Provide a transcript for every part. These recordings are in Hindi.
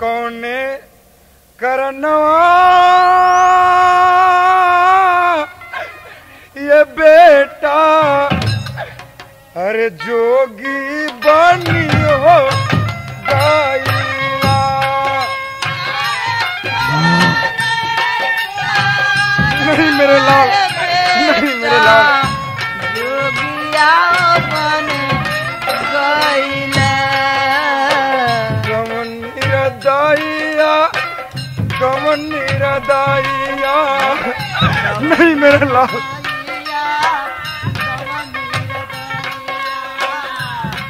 कौने करनवा? ये बेटा अरे जोगी बनी हो नहीं मेरे लाल, नहीं मेरे लाल। जोगिया बन निरदाइया नहीं मेरे लाल।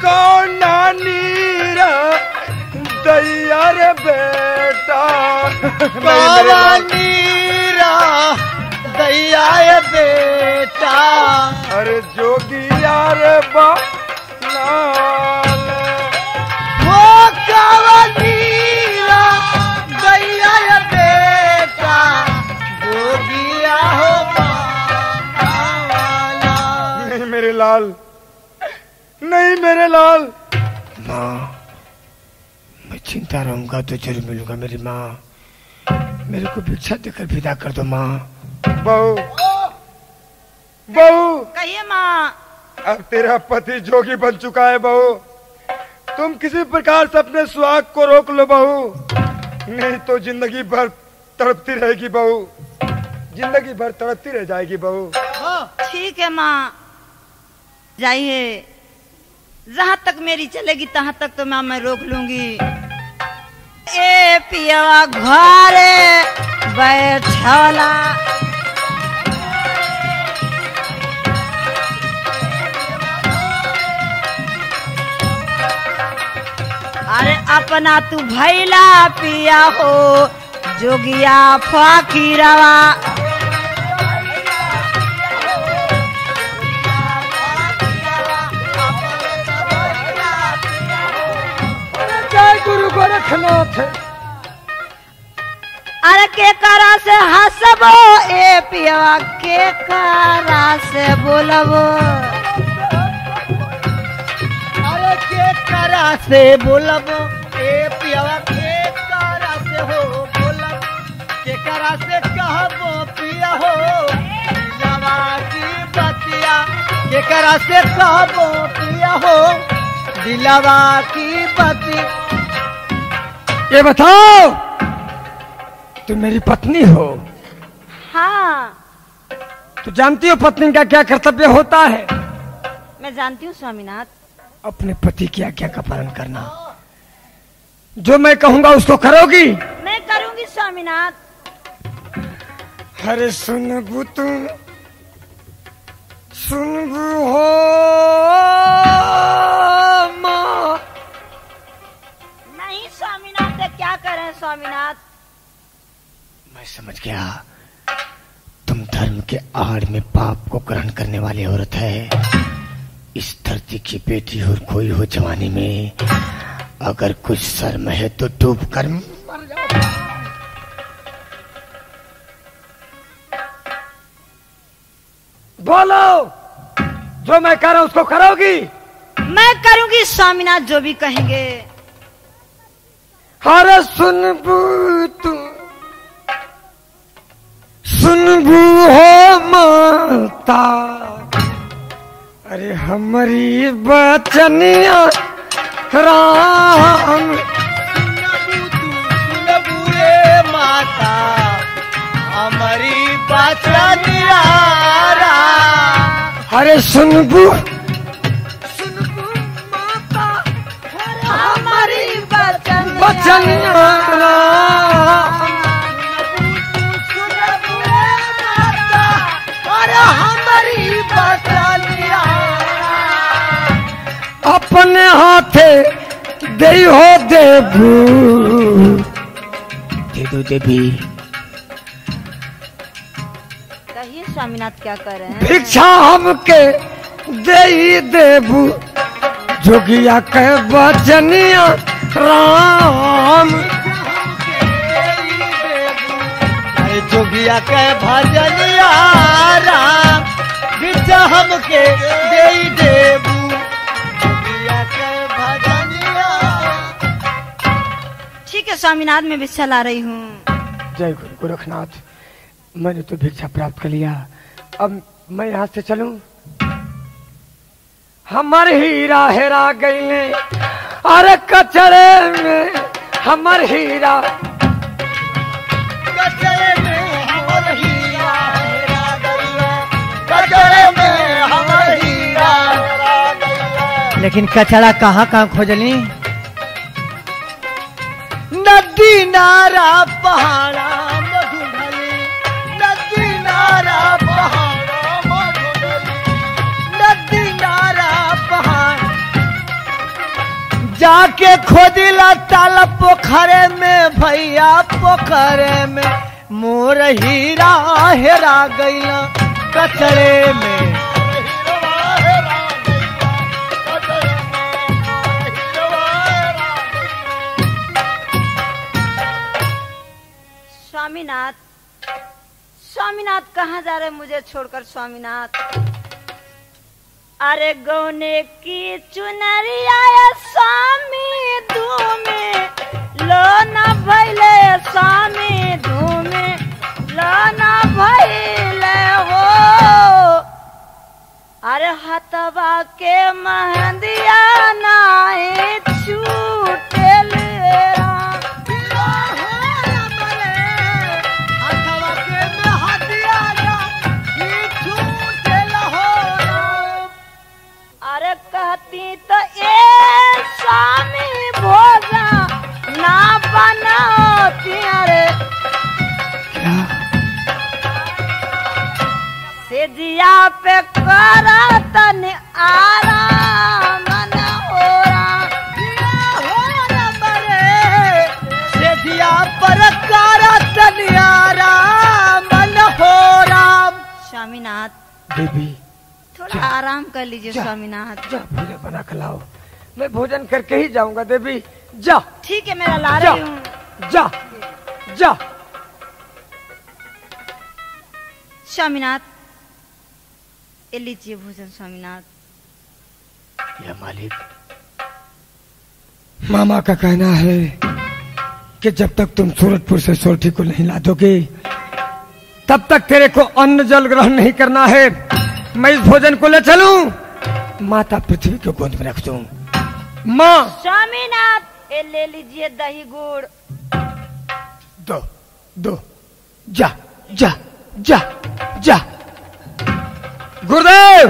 कौन नीरा? दैया रे बेटा। मेरे नीरा? दैया ये बेटा। अरे जोगिया रे बा लाल मेरे लाल। नहीं मेरे लाल। माँ मैं चिंता रहूँगा तो ज़रूर मिलूँगा मेरी माँ। मेरे को भिक्षा देकर विदा कर दो माँ। बहू। बहू। कहिए माँ। अब तेरा पति जोगी बन चुका है बहू। तुम किसी प्रकार से अपने सुहाग को रोक लो बहू। नहीं तो ज़िंदगी भर तड़पती रहेगी बहू। ज़िंदगी भर तड़पती रह जाएगी बहू। ठीक है माँ। जाइए। जहाँ तक मेरी चलेगी, तहाँ तक तो मैं मैं रोक लूँगी। ए पियवा घरे बैठला अरे अपना तू भैला पिया हो, जोगिया फकीरवा। जय गुरु गोरखनाथ अरे के करा से हंसबो ए पियवा के करा से बोलबो। अरे के करा से बोलबो ए पियवा के करा से हो बोलब। के करा से कहबो पिया हो। बतिया के करा से कहबो पिया हो। दिलवा की बतिया ये बताओ तुम मेरी पत्नी हो। हाँ। तो जानती हो पत्नी का क्या कर्तव्य होता है? मैं जानती हूँ स्वामीनाथ। अपने पति की आज्ञा का पालन करना। जो मैं कहूँगा उसको करोगी? मैं करूँगी स्वामीनाथ। अरे सुनबू तुम सुनबू हो। स्वामीनाथ। मैं समझ गया। तुम धर्म के आड़ में पाप को ग्रहण करने वाली औरत है। इस धरती की बेटी और कोई हो जवानी में अगर कुछ शर्म है तो डूब कर मर जाओ। बोलो जो मैं कह रहा हूँ उसको करोगी। मैं करूँगी स्वामीनाथ जो भी कहेंगे। अरे सुनबू तू सुनबू हो माता। अरे हमारी बचनिया राम। माता। हमारी बचनिया अरे सुनबू अपने हाथे दे हो देबू दे दो देवी। कहिए स्वामीनाथ क्या कर रहे हैं? भिक्षा हमके दे ही देबू जोगिया के बचनिया राम। जोगिया के भजनिया राम। बिच हमके दे देबू। जोगिया के भजनिया। ठीक है स्वामीनाथ मैं भिक्षा ला रही हूँ। जय गुरु गोरखनाथ मैंने तो भिक्षा प्राप्त कर लिया। अब मैं यहाँ से चलूँ। हमर हीरा हेरा गईले। अरे कचरे में हमर हीरा। कचरे में हमर हीरा कचरे में हमर हीरा लेकिन कचरा कहाँ कहाँ खोजली? नदी नारा पहाड़ा जाके खोदिला ताल पोखरे में, भैया पोखरे में। मोर हीरा हेरा गइला कचरे में। स्वामीनाथ स्वामीनाथ कहाँ जा रहे मुझे छोड़कर, स्वामीनाथ? अरे गौने की चुनरिया स्वामी धूमे। लो न भैले स्वामी धूमे। लो न भैले हो। अरे हतवा के महंदिया नाई छूटेल पे करा तन आराम लीजिए स्वामीनाथ जा भोजन बना खिलाओ मैं भोजन करके ही जाऊँगा देवी। जा। ठीक है मेरा ला रही हूँ। जा जा। स्वामीनाथ ये लीजिए भोजन स्वामीनाथ या मालिक मामा का कहना है कि जब तक तुम सूरतपुर से सोठी को नहीं ला दोगे तब तक तेरे को अन्न जल ग्रहण नहीं करना है। मैं इस भोजन को ले चलूँ। माता पृथ्वी को गोद में रख दूँ। माँ। स्वामीनाथ ये ले लीजिए दही गुड़। दो दो। जा जा जा जा। गुरुदेव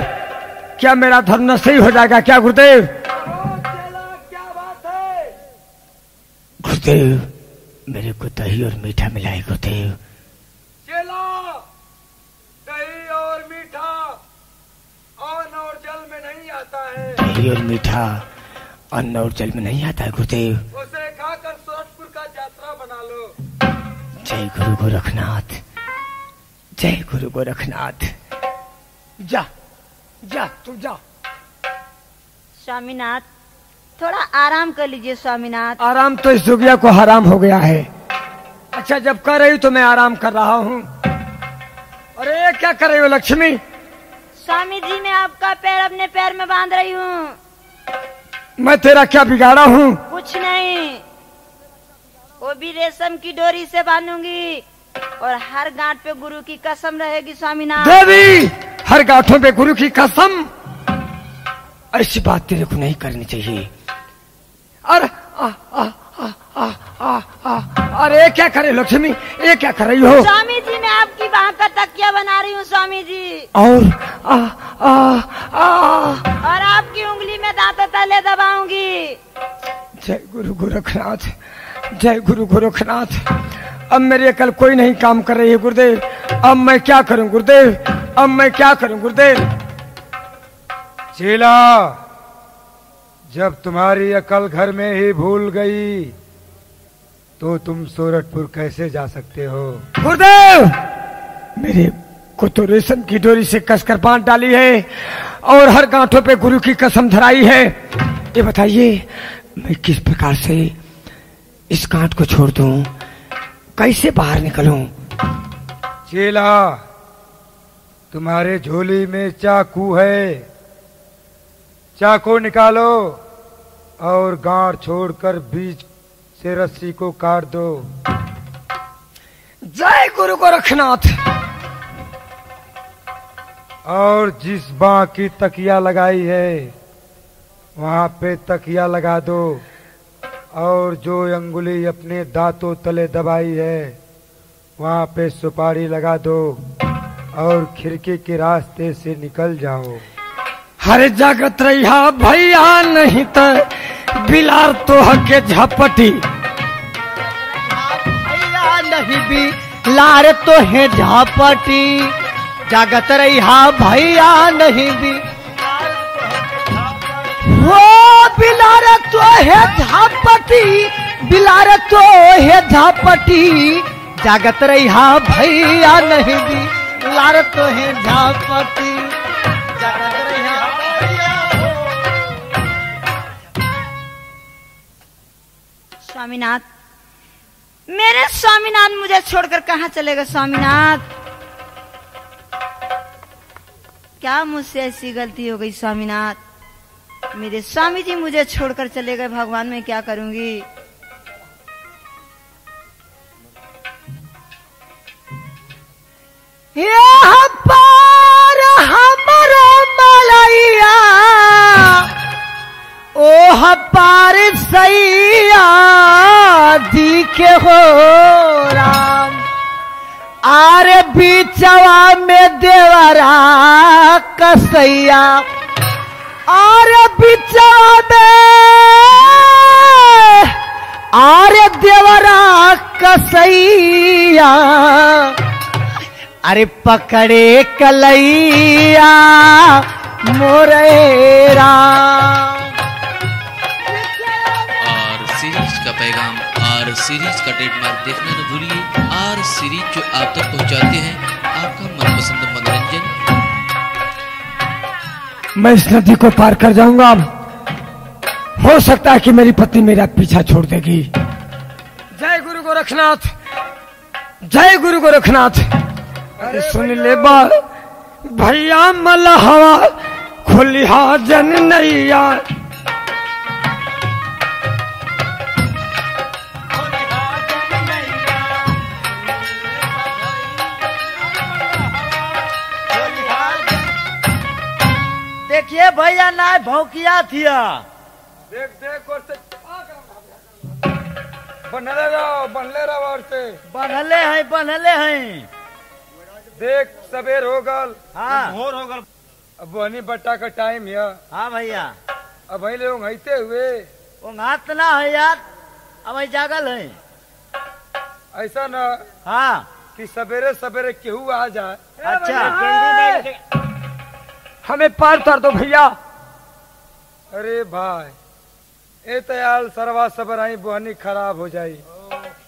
क्या मेरा धर्म सही हो जाएगा क्या गुरुदेव? गुरुदेव मेरे को दही और मीठा मिलाए गुरुदेव चेला दही और मीठा अन्न और जल में नहीं आता है और मीठा अन्न और जल में नहीं आता है गुरुदेव। उसे खाकर सूरजपुर का यात्रा बना लो। जय गुरु गोरखनाथ जय गुरु गोरखनाथ। जा जा तू जा। स्वामीनाथ थोड़ा आराम कर लीजिए स्वामीनाथ। आराम तो इस दुगिया को हराम हो गया है। अच्छा जब कर रही तो मैं आराम कर रहा हूँ। अरे क्या कर रही हो लक्ष्मी? स्वामी जी मैं आपका पैर अपने पैर में बाँध रही हूँ। मैं तेरा क्या बिगाड़ा हूँ? कुछ नहीं। वो भी रेशम की डोरी से बांधूँगी और हर गांठ पे गुरु की कसम रहेगी स्वामीनाथ। देवी हर गांठों पे गुरु की कसम। ऐसी बात तेरे को नहीं करनी चाहिए। और आ, आ, आ, आ, आ, आ, अरे क्या करे लक्ष्मी? ये क्या कर रही हो? स्वामी जी मैं आपकी बाह का तकिया बना रही हूँ स्वामी जी। और आ, आ, आ, और आपकी उंगली में दांत तले दबाऊँगी। जय गुरु गोरखनाथ जय गुरु गोरखनाथ। अब मेरी अकल कोई नहीं काम कर रही है गुरुदेव। अब मैं क्या करूँ गुरुदेव? अब मैं क्या करूँ गुरुदेव? चेला जब तुम्हारी अकल घर में ही भूल गई तो तुम सूरतपुर कैसे जा सकते हो? गुरुदेव! मेरे को तो रेशम की डोरी से कसकर बाँध डाली है और हर गांठों पे गुरु की कसम धराई है। ये बताइए मैं किस प्रकार से इस गांठ को छोड़ दूँ? कैसे बाहर निकलूं? चेला तुम्हारे झोली में चाकू है। चाकू निकालो और गांठ छोड़कर बीच से रस्सी को काट दो। जय गुरु गोरखनाथ। और जिस बाँ की तकिया लगाई है वहाँ पे तकिया लगा दो। और जो अंगुली अपने दांतों तले दबाई है वहाँ पे सुपारी लगा दो। और खिड़की के रास्ते से निकल जाओ। हरे जगत रहा भैया नहीं तो बिलार तो हके झपटी। नहीं भी लार तो है झापटी। जागत रहा भैया नहीं भी वो बिलार तो है झापटी, बिलार तो है झापटी। जागत रहा भैया नहीं भी लार तो है झापटी। स्वामीनाथ। मेरे स्वामीनाथ मुझे छोड़कर कहाँ चलेगा स्वामीनाथ? क्या मुझसे ऐसी गलती हो गई स्वामीनाथ? मेरे स्वामी जी मुझे छोड़कर चले गए, भगवान मैं क्या करूँगी? पर हमरो मलैया ओह पार सैया दिखे हो, राम। आरे बीचवा में देवरा कसैया आरे बीचवा में, आरे देवरा कसैया अरे पकड़े कलैया मोरेरा और सीरीज़ का ट्रेडमार्क देखना न भूलिए। और सीरीज़ जो आप तक पहुंचाते हैं, आपका मनपसंद मनोरंजन। मैं इस नदी को पार कर जाऊँगा। हो सकता है कि मेरी पत्नी मेरा पीछा छोड़ देगी। जय गुरु गोरखनाथ। जय गुरु गोरखनाथ। अरे सुन ले भैया मलहवा खुलिहा जन नैया देखिए भैया ना भौकिया थिया देख देख और से बनले रहो बनले रहो और से। बनले हैं बनले हैं। देख सवेर हो गल। हाँ। भोर हो गल। अब वही बट्टा का टाइम है हाँ भैया। अब वही लोग हईते हुए। वो घात ना है यार अब वही जागल है। ऐसा न हाँ। कि सवेरे सवेरे केहू आ जाए। अच्छा। हमें पार उतार दो भैया। अरे भाई ए तयाल सरवा सबर आई बोहनी खराब हो जाई।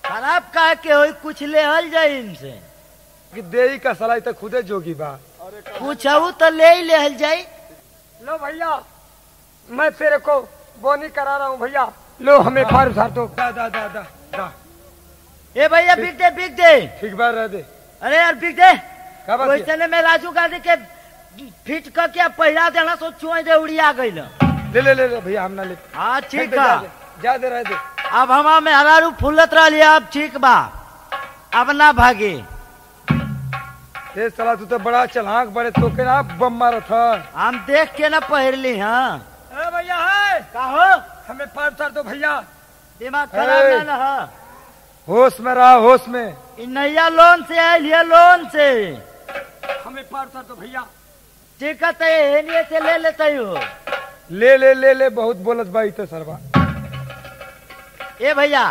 खराब का के हो कुछ ले हल जाए इनसे। कि देही का सलाई तो खुदे जोगी बा। पूछऊ तो ले ही ले हल जाए लो भैया मैं तेरे को बोनी करा रहा हूँ भैया। लो हमें पार उतार दो। दा दा दा दा दा। ए भैया बिक दे बिक दे। ठीक बार रह दे। अरे यार बिक दे। है? वैसे में राजू गांधी के फिट क के पहिरा देना सो चुए दे उड़िया गई ले ले ले ले भैया हम ना ले। हाँ ठीक दे, बा। जा दे, रह दे। अब हमा में हरारू फूलत रही अब ठीक बा। अब ना भागे। ये साला तू तो बड़ा चलाक बड़े तो के ना बम मारत था हम देख के ना पहिरली हाँ। अरे भैया है। का हो हमें पार उतार दो भैया। दिमाग खराब ए। ना ना होश में रहा होश में। इ नैया लोन से आयल है लोन से। हमें पार उतार दो भैया। ठीक है तो एनिए से ले लेते हो। ले ले ले ले बहुत बोलत बाई तो सरवा। ए भैया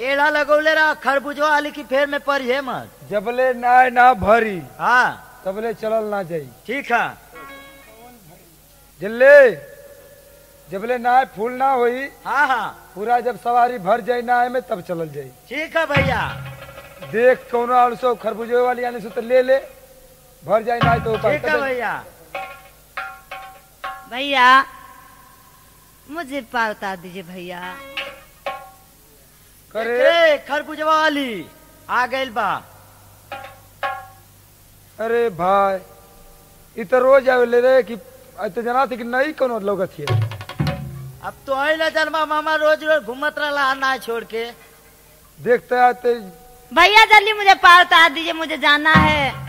एड़ा लगौले रहा खरबूजवा वाली की फेर में पड़ी है मत। जबले नाय ना भरी हाँ। तबले चलल ना जाई। ठीक है। जल्ले जबले नाय फूल ना होई हाँ हाँ। पूरा जब सवारी भर जाई नाय में तब चलल जाई। ठीक है भैया। देख कौनो आलसो खरबूजे वाली आने से तो ले ले भर जाए ना तो ठीक है भैया। भैया मुझे पार उतार दीजिए भैया। अरे ए, खरबूजवा वाली आ गए बा। अरे भाई इ तो रोज आवे ले रे कि तो जना थी कि नहीं कोनो लोगत है अब तो आई ना जन्मा मामा रोज रोज घूमत रहा ना छोड़ के। देखते आते भैया जल्दी मुझे पार उतार दीजिए मुझे जाना है।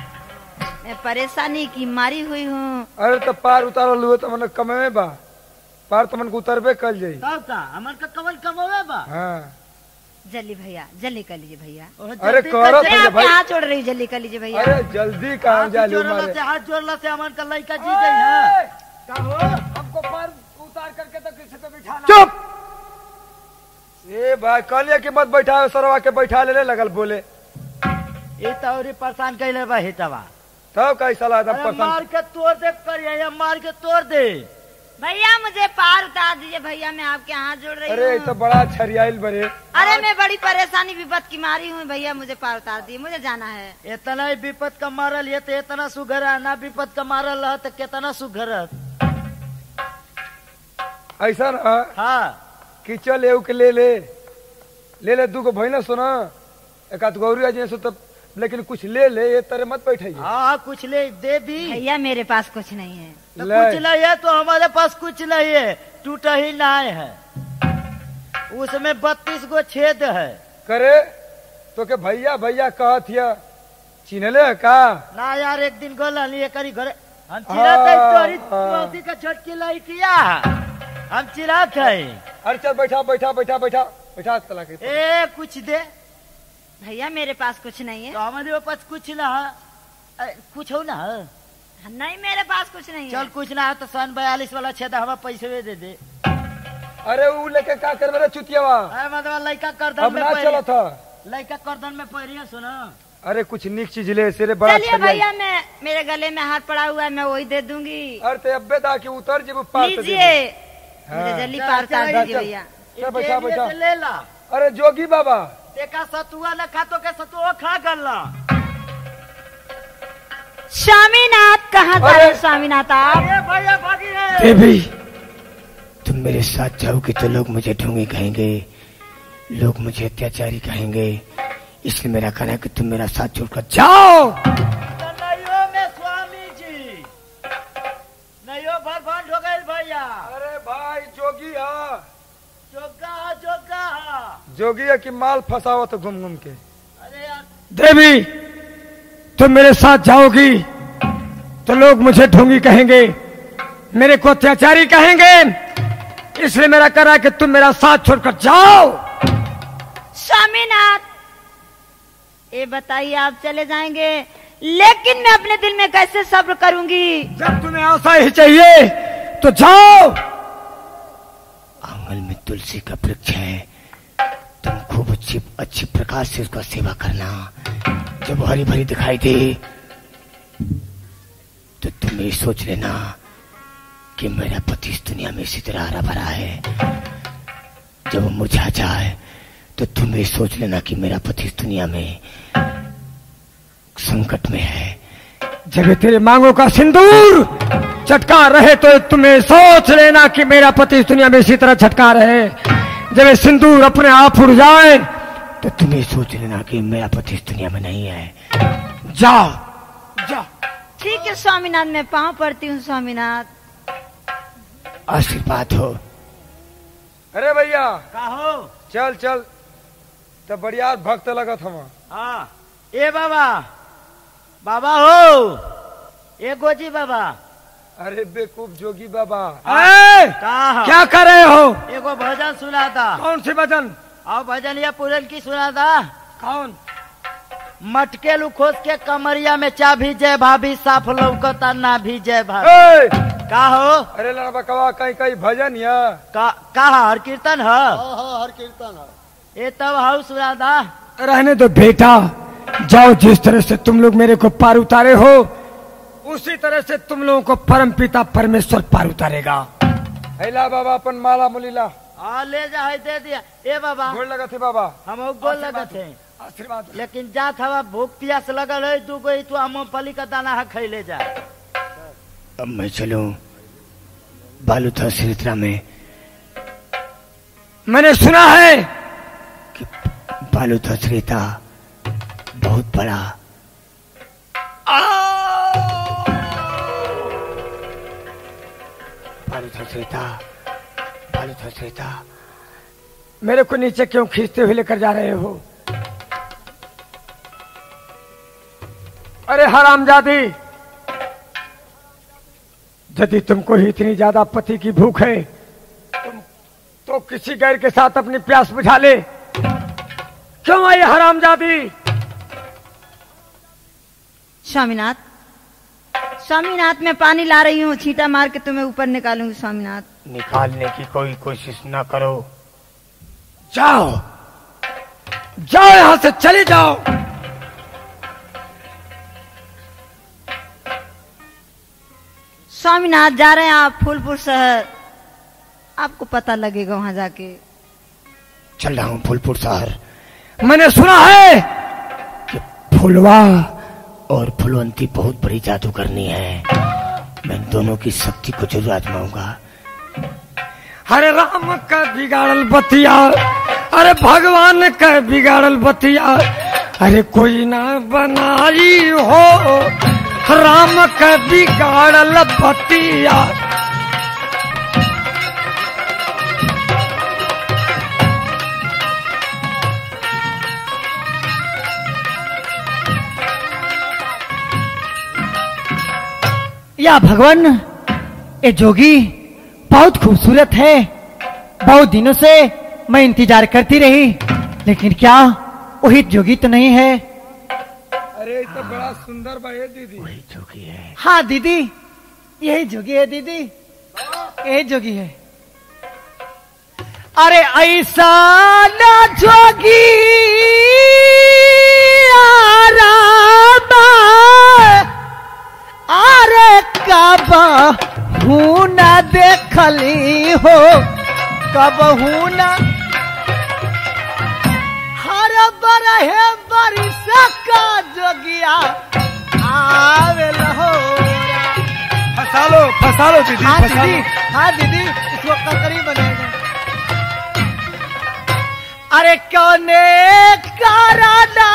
मैं परेशानी की मारी हुई हूँ। अरे तो पार उतारल हुए तो मन कमे में बा। पार तो मन को उतरबे कल जाई। तब का हमन का कमल कमोवे बा। हाँ। जल्दी भैया जल्दी कर लीजिए भैया। अरे करो भैया भाई। हाथ जोड़ रही जल्दी कर लीजिए भैया। अरे जल्दी कहाँ हाथ जालू मारे से हाथ जोड़ला से हमन का लड़का जी गई है। हमको पार उतार करके तो किसी पे बिठाना। चुप! ए भाई कहलिए कि मत बैठा सरवा के बैठा ले ले लगल बोले। ये तो और परेशान कैले बा हितवा तब कैसा लगा अरे पसंद? मार के तोड़ दे कर ये मार के तोड़ दे। भैया मुझे पार उतार दीजिए भैया मैं आपके हाथ जोड़ रही अरे ये तो बड़ा छरियाइल बरे अरे मैं बड़ी परेशानी विपत की मारी हूँ। भैया मुझे पार उतार दिए मुझे जाना है। इतना ही विपत का मारल ये तो इतना सुघर है। ना विपत का मारल रह तो कितना सुघर है? ऐसा ना हाँ। कि चल एऊ के ले ले। ले ले दू गो भैया सुना। एक आध गौरी सो तब लेकिन कुछ ले ले ये तरह मत बैठे हाँ कुछ ले दे दी भैया मेरे पास कुछ नहीं है। तो कुछ नहीं है तो हमारे पास कुछ नहीं है। टूटा ही नहीं है। उसमें बत्तीस गो छेद है। करे तो के भैया भैया कहत चिन्हले है का? ना यार एक दिन गोल लिए करी घरे। हम हाँ, चिराते तोरी। मौसी का झटकी लाई किया। हम चिरात है। अरे चल बैठा बैठा बैठा बैठा बैठा तला के ए कुछ दे। भैया मेरे पास कुछ नहीं है। तो हमारे पास कुछ ना है। कुछ हो ना है? नहीं मेरे पास कुछ नहीं चल है कुछ ना है तो सन बयालीस वाला छेद हमें पैसे दे दे अरे ऊ लेके का कर मेरे चुतियावा अरे मतलब लड़का करदन में ना पहिरी- चला था। लड़का करदन में पहिरिया सुनो। अरे कुछ निक चीज़ ले सिरे बड़ा चलिए भैया मैं मेरे गले में हाथ पड़ा हुआ है मैं वही दे दूँगी। अरे ते अब्बे दा के उतर जेबू पार तो लीजिए। मुझे हाँ। जल्दी पार चल, दीजिए भैया। ले ला। अरे जोगी बाबा। देखा सतुआ न खा तो के सतुआ खा गल्ला? स्वामीनाथ कहाँ जा रहे हैं स्वामीनाथ आप? अरे भैया भागी है। देवी तुम मेरे साथ जाओगे तो लोग मुझे ढोंगी कहेंगे। लोग मुझे अत्याचारी कहेंगे। इसलिए मेरा कहना है कि तुम मेरा साथ छोड़कर जाओ। जोगी है कि माल फसावत घूम घूम के। देवी तुम मेरे साथ जाओगी तो लोग मुझे ढोंगी कहेंगे मेरे को अत्याचारी कहेंगे। इसलिए मेरा है कि तुम मेरा साथ छोड़कर जाओ। स्वामीनाथ ये बताइए आप चले जाएँगे लेकिन मैं अपने दिल में कैसे सब्र करूँगी? जब तुम्हें आशा ही चाहिए तो जाओ। आँगन में तुलसी का वृक्ष है अच्छी अच्छी प्रकार से उसका सेवा करना। जब हरी भरी दिखाई दे तो तुम ये सोच लेना कि मेरा पति इस दुनिया में इसी तरह हरा भरा है। जब वो मुरझा जाए तो तुम ये सोच लेना कि मेरा पति इस दुनिया में संकट में है। जब तेरे मांगों का सिंदूर चटका रहे तो तुम्हें सोच लेना कि मेरा पति इस दुनिया में इसी तरह छटका रहे। जब सिंदूर अपने आप उड़ जाए तो तुम्हें सोच लेना कि मेरा पति इस दुनिया में नहीं है। जाओ जाओ। ठीक है स्वामीनाथ मैं पाँव पड़ती हूँ स्वामीनाथ। आशीर्वाद हो। अरे भैया का हो चल चल। तो बढ़िया भक्त लगत हम हाँ। ए बाबा बाबा हो। ए गोजी बाबा। अरे बेकूफ जोगी बाबा। ए, क्या कर रहे हो? एगो भजन सुना था कौन सी भजन? और भजन या पूरन की सुना था कौन? मटके लुखोस के कमरिया में चा भी जय भाभी साफ़ लौकता ना भी जय भाभी। ए, का हो? अरे लड़बा कवा कहीं कहीं भजन या? का का हर कीर्तन है? हर कीर्तन है। ये तब हाउ सुना था रहने दो बेटा जाओ जिस तरह से तुम लोग मेरे को पार उतारे हो उसी तरह से तुम लोगों को परम पिता परमेश्वर पार उतारेगा। हैला बाबा अपन माला मुलीला। हाँ ले जा है दे दिया। ए बाबा गोड़ लगत है बाबा। हम गोल लगत है आशीर्वाद। लेकिन जा हवा भूख प्यास लगल है दू गो तू मूंगफली का दाना है खैले जा। अब मैं चलूँ बालू था श्रीत्रा में। मैंने सुना है कि बालू था श्रीता बहुत बड़ा। बालू था श्रीता था श्वेता मेरे को नीचे क्यों खींचते हुए लेकर जा रहे हो? अरे हरामजादी यदि तुमको ही इतनी ज़्यादा पति की भूख है तुम तो किसी गैर के साथ अपनी प्यास बुझा ले। क्यों आई हराम हरामजादी स्वामीनाथ स्वामीनाथ मैं पानी ला रही हूँ। छींटा मार के तुम्हें ऊपर निकालूँगी स्वामीनाथ। निकालने की कोई कोशिश ना करो। जाओ। जाओ यहाँ से चले जाओ। स्वामीनाथ जा रहे हैं आप फूलपुर शहर। आपको पता लगेगा वहाँ जाके। चल रहा हूँ फूलपुर शहर। मैंने सुना है कि फुलवा और फुलवंती बहुत बड़ी जादू करनी है। मैं दोनों की शक्ति को ज़रूर आजमाऊँगा। अरे राम का बिगाड़ल बतिया, अरे भगवान का बिगाड़ल बतिया, अरे कोई ना बनाई हो, राम का बिगाड़ल बतिया। या भगवान, ए जोगी बहुत खूबसूरत है। बहुत दिनों से मैं इंतज़ार करती रही लेकिन क्या वही जोगी तो नहीं है? अरे तो बड़ा सुंदर बा दीदी। वही जोगी है। हाँ दीदी यही जोगी है दीदी। यही जोगी है। अरे ऐसा ना जोगी आरामा अरे कब हूँ न देखली हो कब हूँ न। हर बरहे बरिस का जोगिया आवेल हो। फंसा लो फंसा लो दीदी हाँ दीदी हाँ दीदी इसको ककरी बनेगा अरे कौने कराना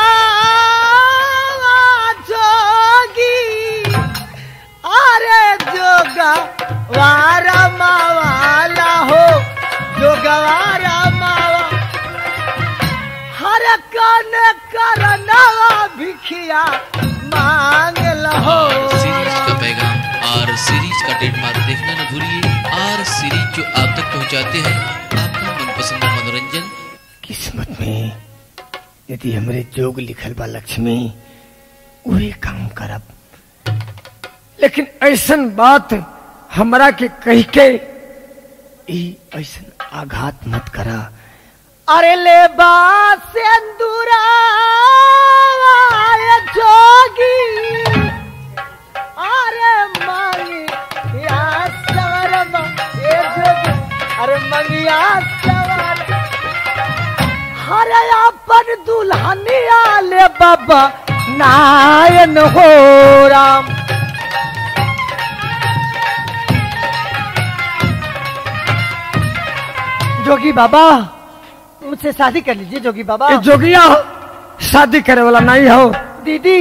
जोगी? अरे जोगा वारा मावाला हो। जोगा वारा मावा। हर कौने करना भिखिया मांग लहो और सीरीज़ का पैगाम और सीरीज़ का ट्रेडमार्क देखना न भूलिए। और सीरीज़ जो आप तक पहुंचाते हैं आपका मनपसंद मनोरंजन। किस्मत में यदि हमरे जोग लिखल बा लक्ष्मी वही काम करब। लेकिन ऐसन बात हमरा के कह के ई ऐसन आघात मत करा। अरे ले अरे सवरम ए जोगी। अरे मंगिया हरे अपन दुल्हनिया ले बाबा, नायन हो राम। जोगी बाबा मुझसे शादी कर लीजिए जोगी बाबा। ए जोगिया शादी करे वाला नहीं हो। दीदी।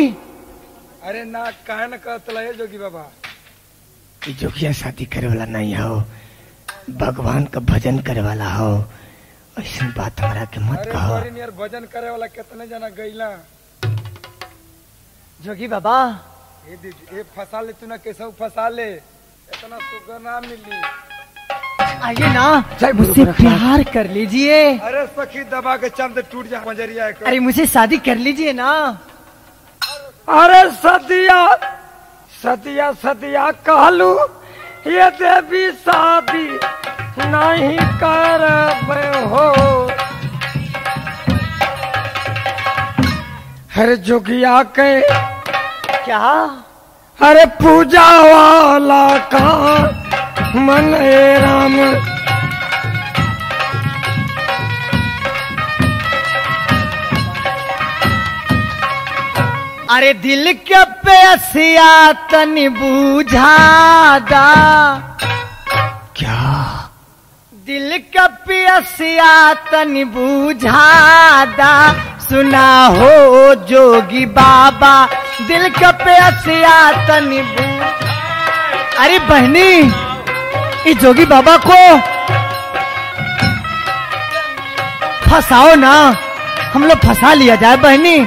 अरे ना काहे न कहतला है जोगी बाबा। जोगिया शादी करे वाला नहीं हो। भगवान का भजन करे वाला हो। ऐसी बात हमरा के मत कहो। भजन करे वाला कितने जना गईला जोगी बाबा। ये फंसा ले तू ना कैसे फंसा ले। इतना सुगर ना मिली। आइए ना जय मुझसे प्यार कर लीजिए। अरे सखी दबा के चंद टूट जा मजरिया एक अरे मुझे शादी कर लीजिए ना। अरे सदिया सदिया सदिया कहलू ये देवी शादी नहीं कर हो। हर जोगिया के क्या? अरे पूजा वाला का मन ए राम। अरे दिल के पैसिया तनी बुझादा। क्या? दिल के पियसिया तनी बुझादा। सुना हो जोगी बाबा दिल के पियसिया तनी अरे बहनी। इस जोगी बाबा को। फंसाओ ना। हम लोग फंसा लिया जाए बहनी।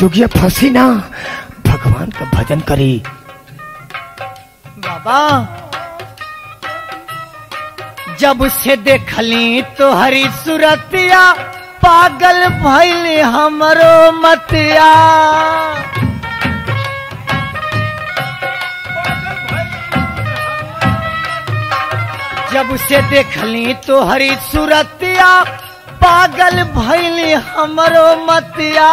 जोगिया फंसी ना। भगवान का भजन करी। बाबा, जब से देखली तो हरी सुरतिया, पागल भैल हमरो मतिया। जब से देखली तो हरी सुरतिया, पागल भैली हमरो मतिया।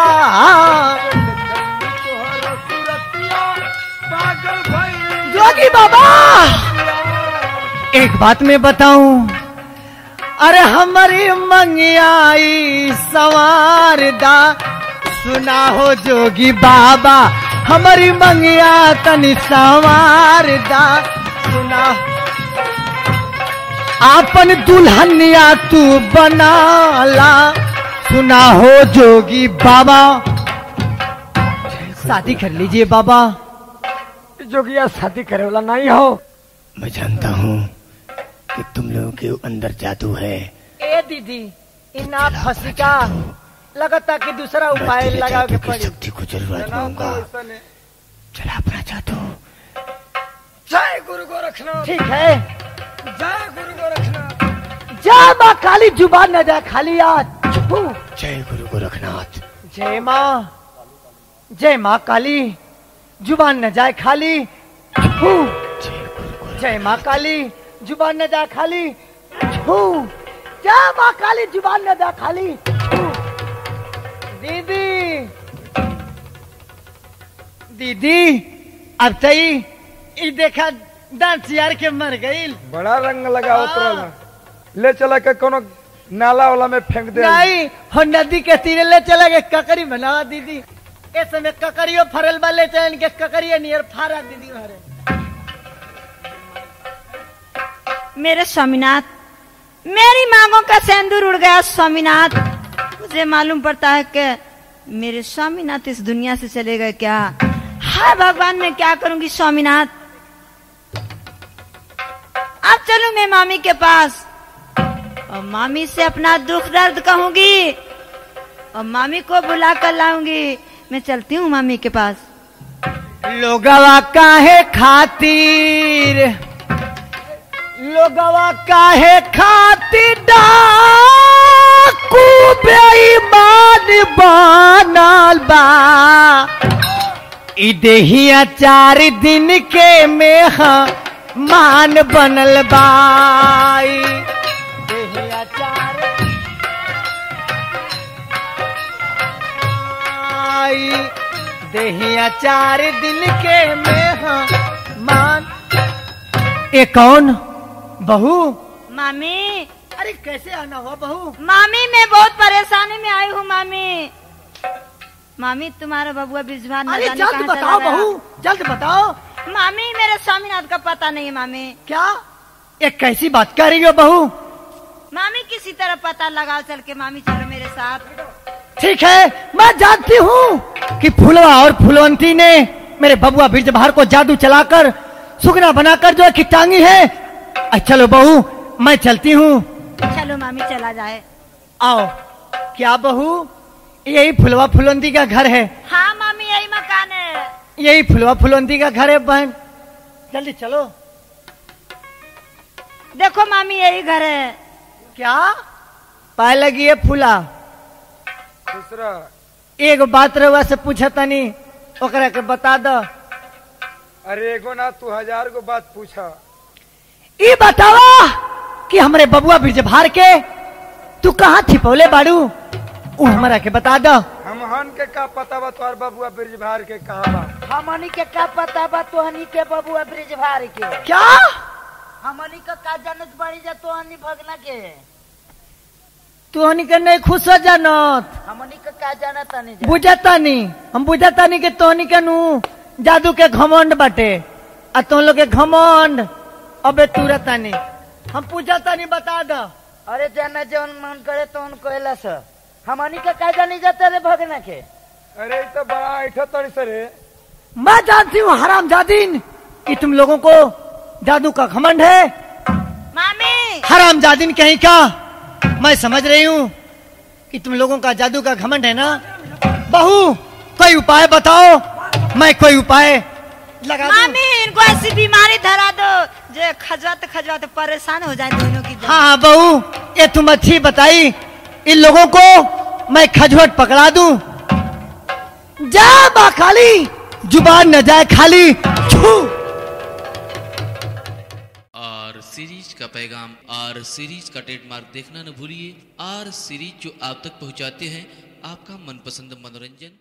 जोगी बाबा! एक बात मैं बताऊँ, अरे हमारी मंगियाई सवार दा सुना हो जोगी बाबा, हमारी मंगिया तनी सवार दा सुना आपन दुल्हनिया तू बनाला सुना हो जोगी बाबा। शादी कर लीजिए बाबा। जोगिया शादी करे वाला नहीं हो। मैं जानता हूँ कि तुम लोगों के अंदर जादू है। ए दीदी इना फंसी का? लगता कि दूसरा उपाय लगा के पड़ी? शक्ति को ज़रूर आजमाऊँगा चला अपना जादू। जय गुरु गोरखनाथ। ठीक है। जय गुरु गोरखनाथ। जय माँ काली ज़ुबान न जाए खाली आज। जय गुरु गोरखनाथ। जय माँ जय माँ काली ज़ुबान न जाए खाली। जय माँ काली ज़ुबान न जाए खाली। जय माँ काली ज़ुबान न जाए खाली। दीदी। दीदी अब तई ई देखा डांस यार के मर गई बड़ा रंग लगा उतरल ले। चला के कोनो नाला वाला में फेंक दे। नहीं हो नदी के तीरे ले चला गए ककरी बनावा दीदी इस समय ककरियो फरल बा ले चलन के ककरिया नियर फारा दीदी हरे मेरे स्वामीनाथ मेरी मांगों का सेंदूर उड़ गया स्वामीनाथ। मुझे मालूम पड़ता है कि मेरे स्वामीनाथ इस दुनिया से चले गए क्या? हाय भगवान मैं क्या करूँगी स्वामीनाथ? अब चलूँ मैं मामी के पास। और मामी से अपना दुख दर्द कहूँगी। और मामी को बुला कर लाऊँगी। मैं चलती हूँ मामी के पास। लोगवा काहे खातिर? लोगवा काहे खातिर? डाकू बेईमान बनल बा। ई देहिया चार दिन के मेह मान बनल बाई। देहिया चार। दिन के मेह मान। ए कौन? बहू। मामी। अरे कैसे आना हो बहू? मामी मैं बहुत परेशानी में आई हूँ मामी। मामी तुम्हारा बबुआ बिजवार न अरे जाने जल्द बताओ बहू जल्द बताओ। मामी मेरे स्वामीनाथ का पता नहीं है मामी। क्या? ये कैसी बात कर रही हो बहू? मामी किसी तरह पता लगाओ चल के मामी चलो मेरे साथ। ठीक है मैं जानती हूँ कि फुलवा और फुलवंती ने मेरे बबुआ बिरज बहार को जादू चलाकर सुगना बनाकर जो है कि टांगी है। अच्छा, चलो बहू मैं चलती हूँ। चलो मामी चला जाए। आओ। क्या बहू? यही फुलवा फुलवंती का घर है। हाँ मामी यही मकान है। यही फुलवा फुलवंती का घर है बहन। जल्दी चलो। देखो मामी यही घर है। क्या? पाए लगी है फूला। दूसरा। एक बात रहुआ से पूछा तनी ओकरा के बता दो। अरे एगो ना तू हज़ार गो बात पूछा। ई बतावा कि हमरे बबुआ बिरज भार के तू कहाँ छिपौले बाड़ू? उ हमरा के बता दो। हम हन के का पता बा तोहर बबुआ ब्रिज भार के कहा बा? हमनी के का पता बा तोहनी के बबुआ ब्रिज भार के? क्या? हमनी का का जानत बाड़ी जा तोहनी भगना के? तू हनी के नहीं खुश हो जानत। हमनी का का जानत नहीं जा। बुझता नहीं हम बुझता नहीं कि तोहनी के नु जादू के घमंड बाटे। आ तुम लोग के घमंड। अबे तुरता नहीं हम पूछता नहीं बता दो। अरे जाना जौन मन करे तो उन कहला स। हमनी का का जानी जाता रे भगना के। अरे तो बड़ा ऐठो तड़ी से रे। मैं जानती हूँ हराम जादीन कि तुम लोगों को जादू का घमंड है। मामी! हराम जादीन कहीं का मैं समझ रही हूँ कि तुम लोगों का जादू का घमंड है ना? बहू कोई उपाय बताओ? मैं कोई उपाय लगा दूँ। मामी इनको ऐसी बीमारी धरा दो जो खजवाते खजवाते परेशान हो जाए दोनों की हाँ हाँ बहू ये तुम अच्छी बताई इन लोगों को मैं खजवट पकड़ा दूँ। जा बा खाली, ज़ुबान न जाए खाली। छू। आर सीरीज़ का पैगाम, आर सीरीज़ का ट्रेडमार्क देखना न भूलिए। आर सीरीज़ जो आप तक पहुंचाते हैं, आपका मनपसंद मनोरंजन